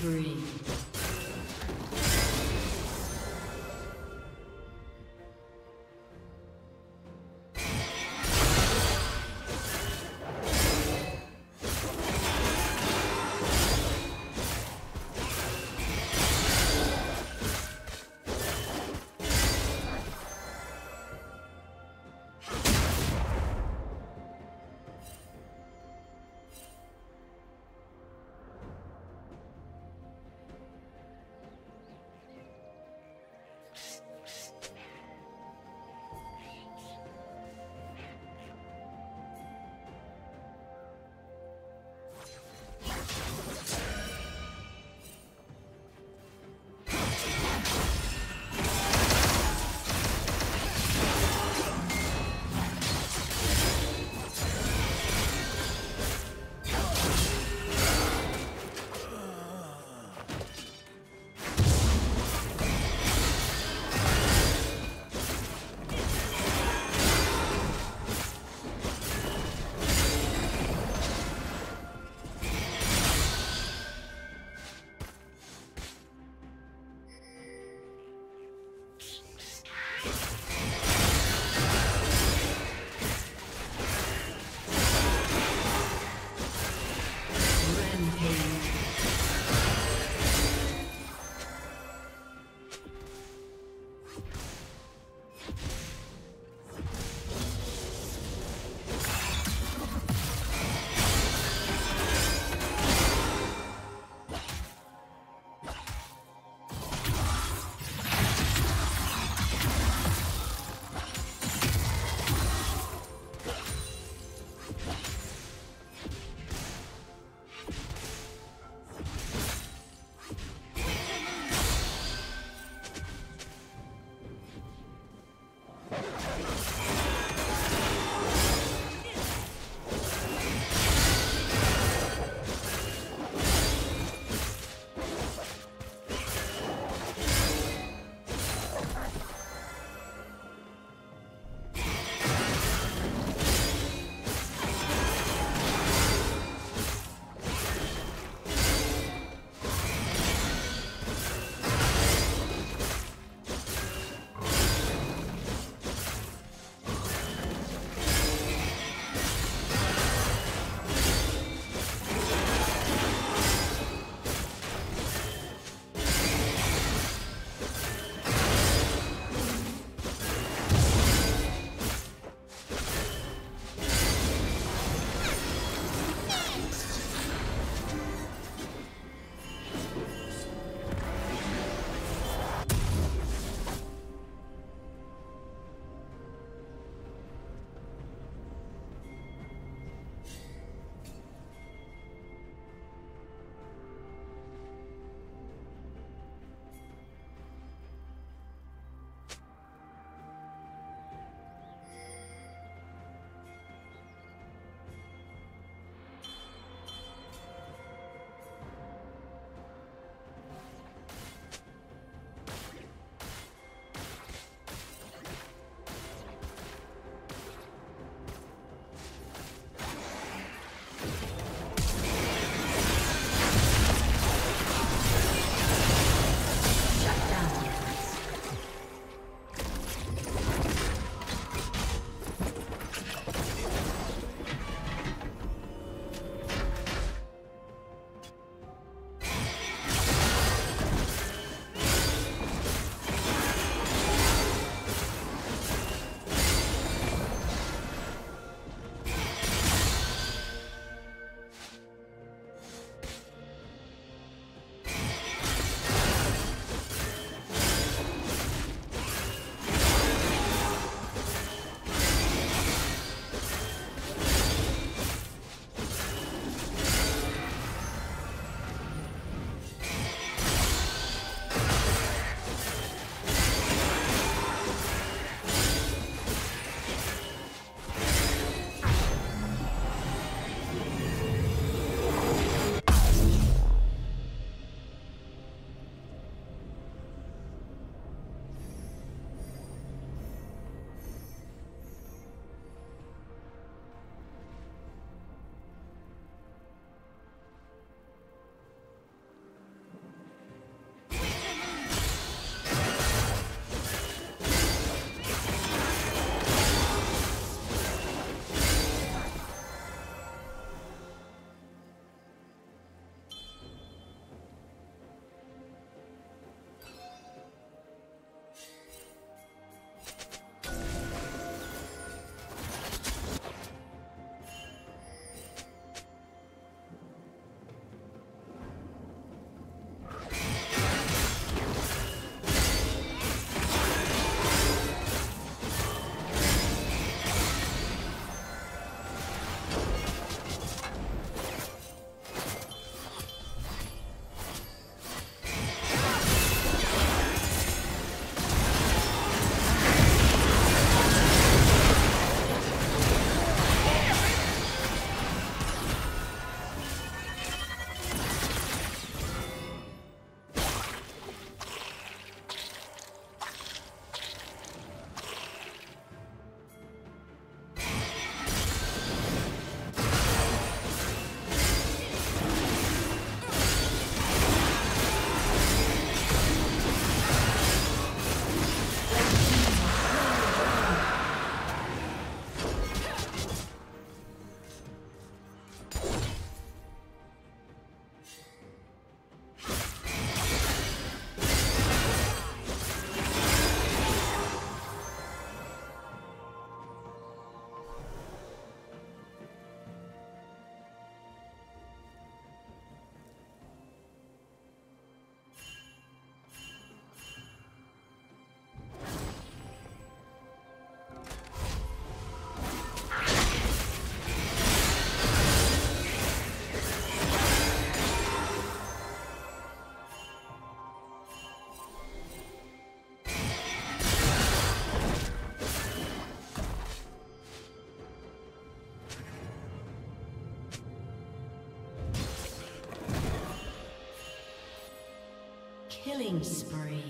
Spree. Killing spree.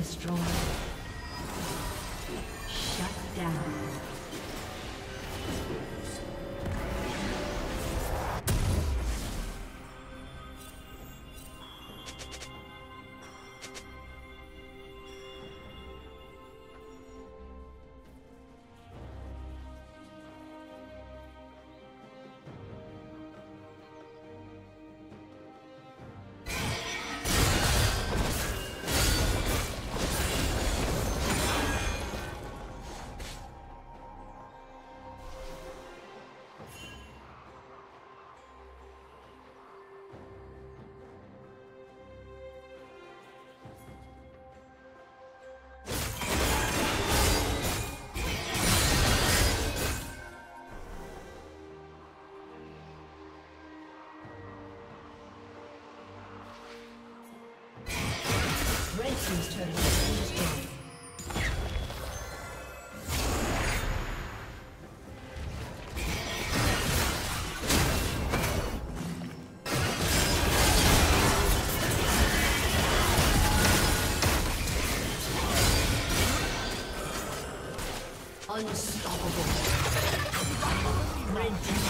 Destroyed. Unstoppable. Red team.